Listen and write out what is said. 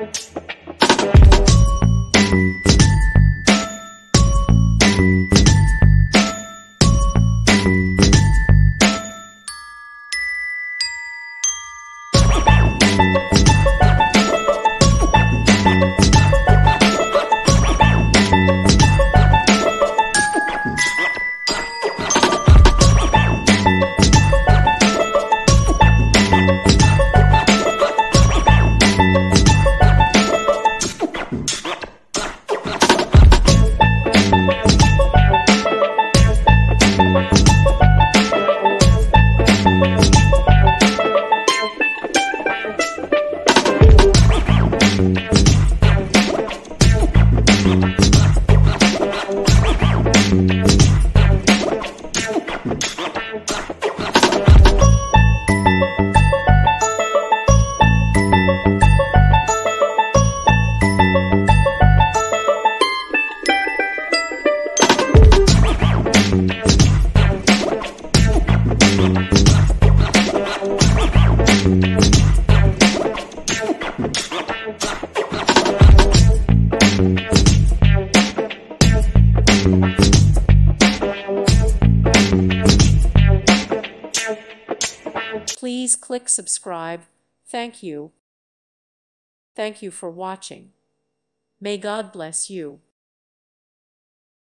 Bye. Please click subscribe. Thank you. Thank you for watching. May God bless you.